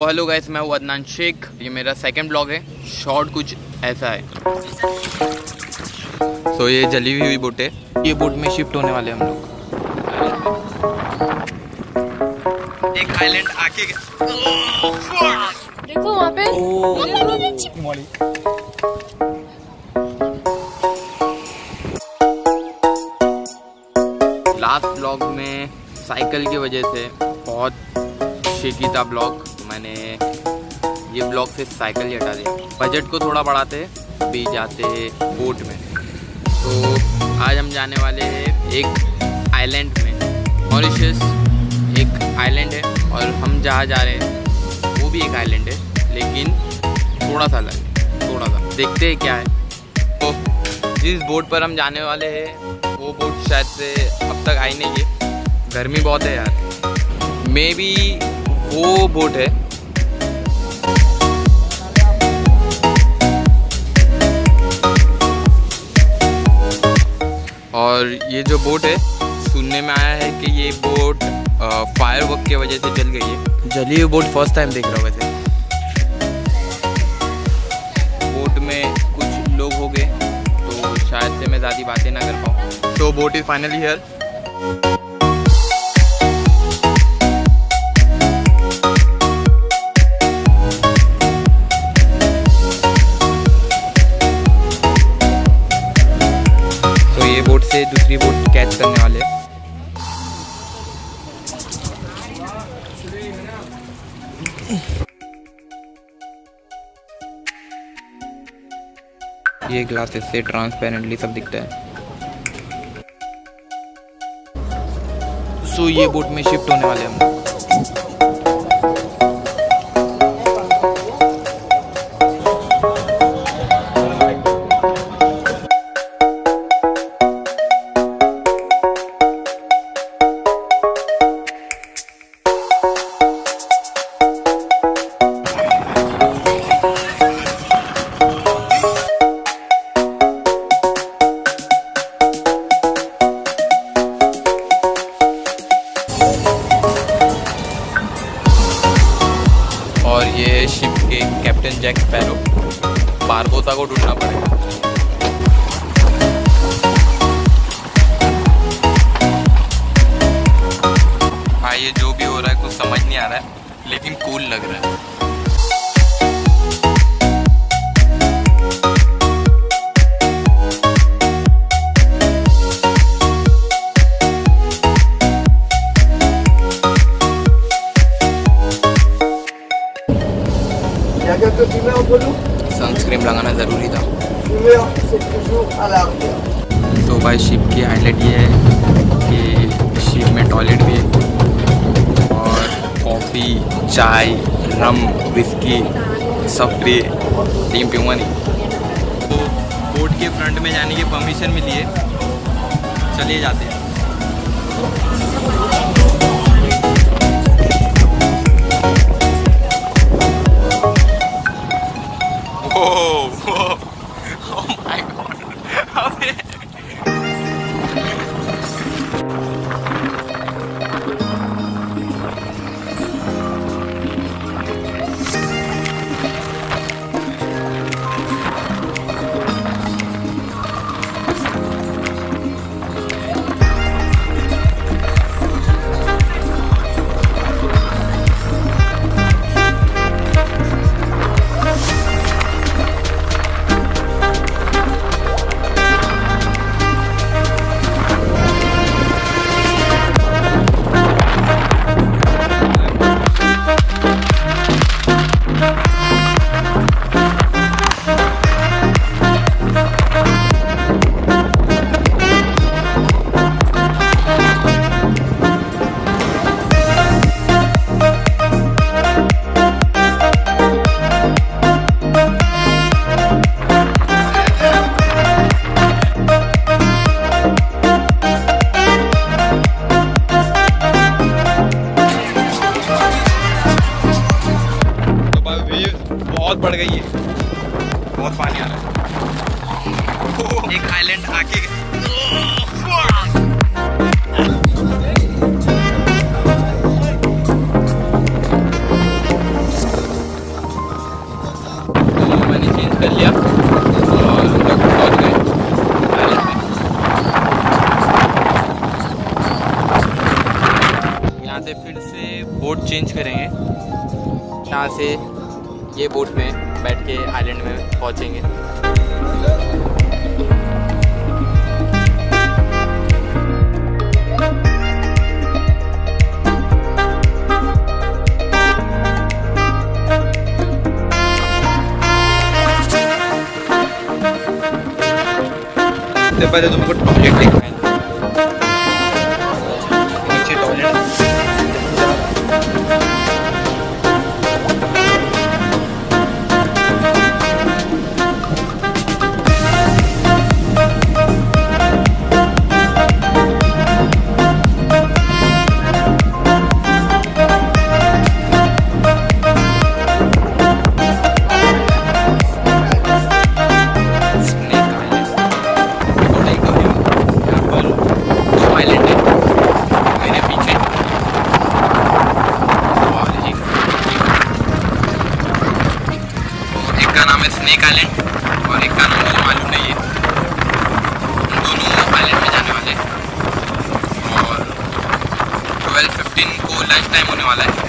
Hello guys मैं हूँ अदनान शेख। ये मेरा सेकंड ब्लॉग है। शॉर्ट कुछ ऐसा है। तो so, ये जली हुई बोट है। ये बोट में शिफ्ट होने वाले हम लोग। एक आइलैंड आके देखो वहाँ पे। लास्ट ब्लॉग में साइकिल की वजह से बहुत शेकी था ब्लॉग मैंने ये ब्लॉक से साइकिल हटा दिया बजट को थोड़ा बढ़ाते अभी जाते हैं बोट में। तो आज हम जाने वाले हैं एक आइलैंड में। मॉरिशस एक आइलैंड है और हम जहाँ जा रहे हैं, वो भी एक आइलैंड है, लेकिन थोड़ा सा अलग, थोड़ा सा। देखते हैं क्या है। तो जिस बोट पर हम जाने वाले हैं, वो बोट शायद से अब तक आई नहीं है गर्मी बहुत है यार। मे बी वो बोट है। और ये जो बोट है सुनने में आया है कि ये बोट फायर वर्क की वजह से जल गई है। जली हुई बोट फ़र्स्ट टाइम देख रहा हूँ वैसे। बोट में कुछ लोग हो गए तो शायद से मैं ज़्यादा बातें ना कर पाऊँ। तो बोट इज़ फाइनली हियर ये बोट से दूसरी बोट कैच करने वाले। ये ग्लासेस से ट्रांसपेरेंटली सब दिखता है। सो so, ये बोट में शिफ्ट होने वाले हम। लेकिन कूल लग रहा है। सनस्क्रीन लगाना ज़रूरी था। तो भाई शिप की हाईलाइट ये है कि शिप में टॉयलेट भी है। कॉफ़ी, चाय रम विस्की सब फ्री टीम पीऊँगा नहीं। तो बोट के फ्रंट में जाने की परमिशन मिली है। चलिए जाते हैं। पहले तुमको टॉयलेट देखना और एक का मुझे मालूम नहीं है। दोनों आइलैंड में जाने वाले हैं। और ट्वेल्व फिफ्टीन को लंच टाइम होने वाला है।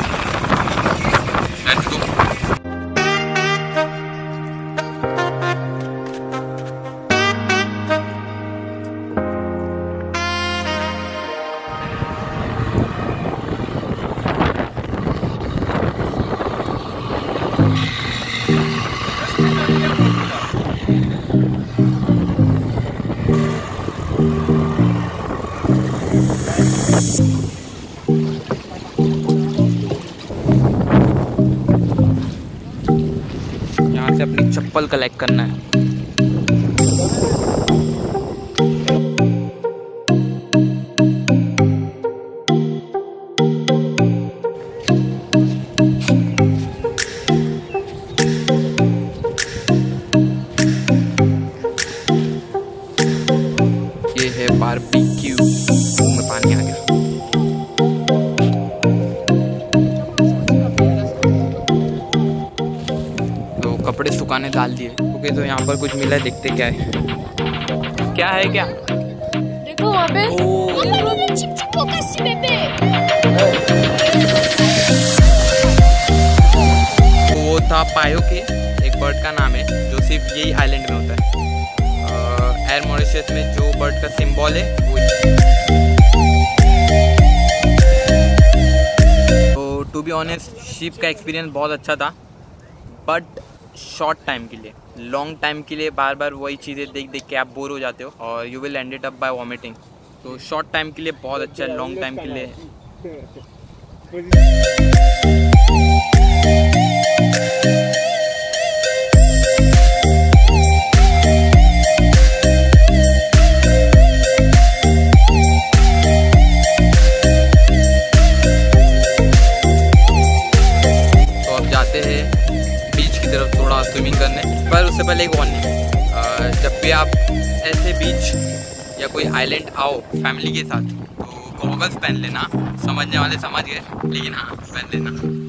चप्पल कलेक्ट करना है। ये है बारबेक्यू। सुखाने डाल दिए। ओके तो यहाँ पर कुछ मिला देखते क्या है। क्या है क्या? देखो वहाँ पे। तो वो था पायो के एक बर्ड का नाम है जो सिर्फ़ यही आइलैंड में होता है। एयर मॉरिशस में जो बर्ड का सिंबल है वो तो टू बी ऑनेस्ट शिप का एक्सपीरियंस बहुत अच्छा था बट शॉर्ट टाइम के लिए लॉन्ग टाइम के लिए बार बार वही चीज़ें देख देख के आप बोर हो जाते हो और you will end it up by vomiting तो शॉर्ट टाइम के लिए बहुत अच्छा है लॉन्ग टाइम के लिए. कोई आइलैंड आओ फैमिली के साथ तो गॉगल्स पहन लेना, समझने वाले समझ गए, लेकिन हाँ पहन लेना।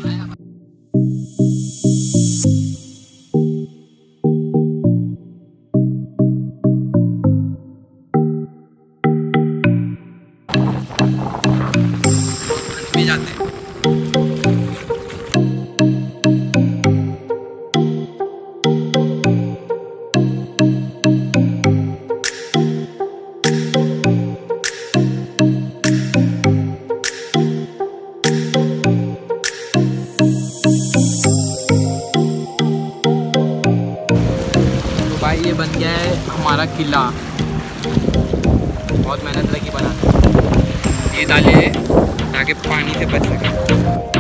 भाई, ये बन गया है हमारा किला। बहुत मेहनत लगी बना ये डाले ताकि पानी से बच सके।